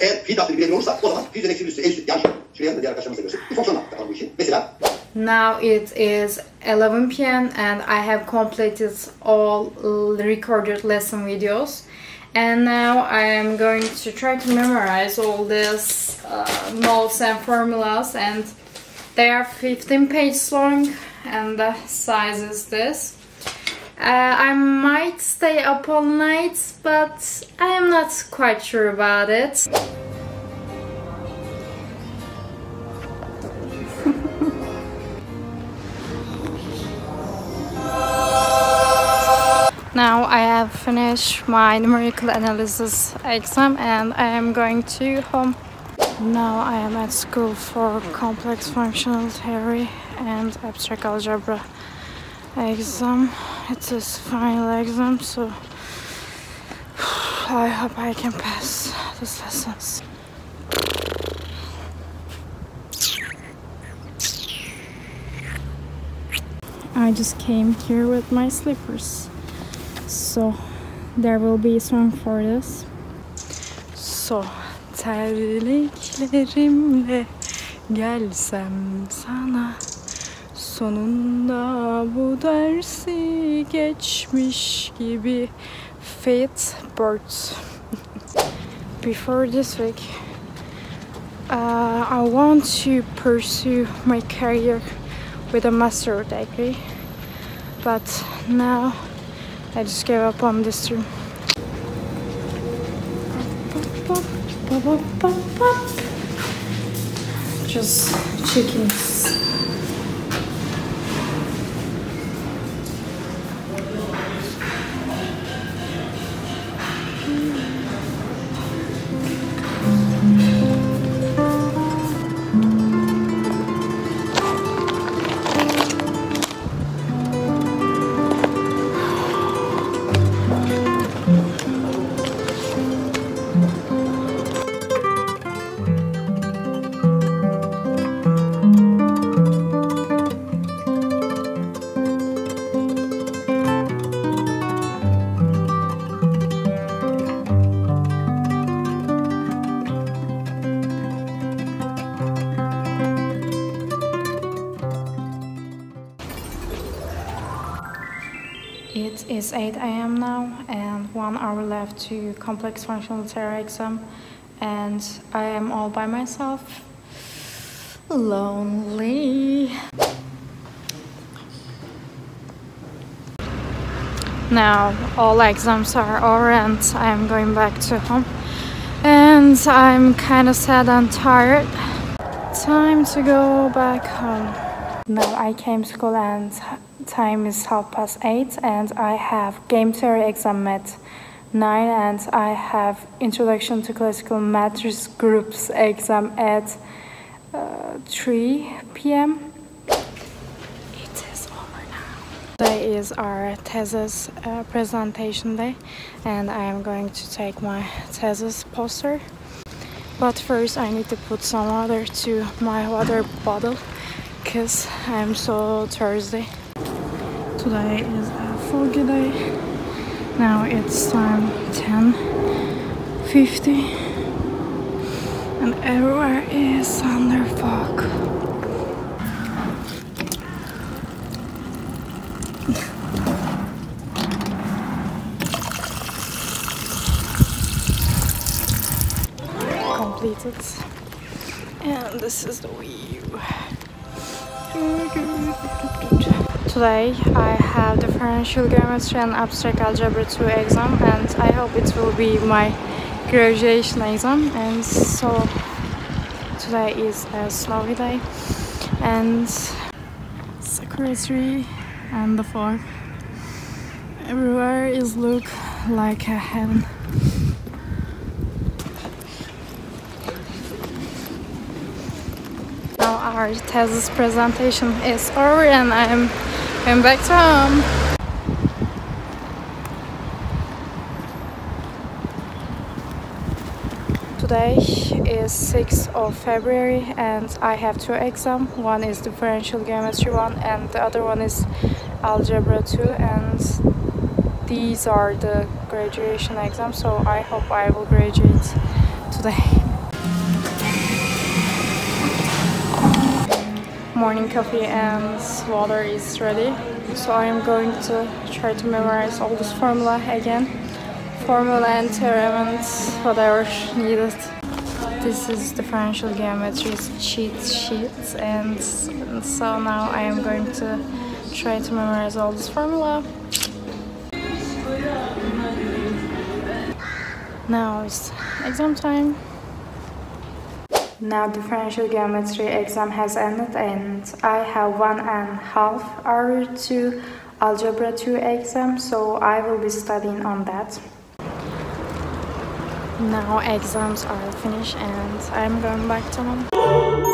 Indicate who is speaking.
Speaker 1: Eğer o zaman eksi üstü yani şuraya diğer. Bir bu. Mesela
Speaker 2: Now it is 11 p.m. and I have completed all recorded lesson videos. And now I am going to try to memorize all these uh, notes and formulas and they are 15 pages long and the size is this. Uh, I might stay up all night, but I am not quite sure about it. Now I have finished my numerical analysis exam and I am going to home. Now I am at school for complex functional theory and abstract algebra exam. It is a final exam so I hope I can pass these lessons. I just came here with my slippers so there will be a song for this so terliklerimle gelsem sana. Sonunda bu dersi geçmiş gibi. Fate Birds. Before this week uh, I want to pursue my career with a master degree. But now I just gave up on this dream. Just chickens. It is 8 a.m. now and one hour left to complex functional theory exam and I am all by myself. Lonely. Now all exams are over and I am going back to home and I'm kind of sad and tired. Time to go back home. Now I came to school and time is half past eight and I have game theory exam at nine and I have introduction to classical matrix groups exam at uh, 3 p.m. It is over now. Today is our thesis uh, presentation day and I am going to take my thesis poster. But first I need to put some water to my water bottle because I'm so thirsty. Today is a foggy day. Now it's time 10.50 and everywhere is under fog. Completed. And this is the view. Today I have differential geometry and abstract algebra 2 exam and I hope it will be my graduation exam. And so today is a snowy day. And sakura tree and the fog everywhere is look like a heaven. Now our thesis presentation is over and I'm going back to home today is 6th of February and I have two exams. One is differential geometry 1 and the other one is algebra 2 and these are the graduation exams so I hope I will graduate today. Morning coffee and water is ready so I am going to try to memorize all this formula again formula and theorem and whatever needed. This is differential geometry cheat sheets and, and so now I am going to try to memorize all this formula. Now it's exam time. Now differential geometry exam has ended and I have one and a half hour to algebra 2 exam so I will be studying on that. Now exams are finished and I'm going back to home.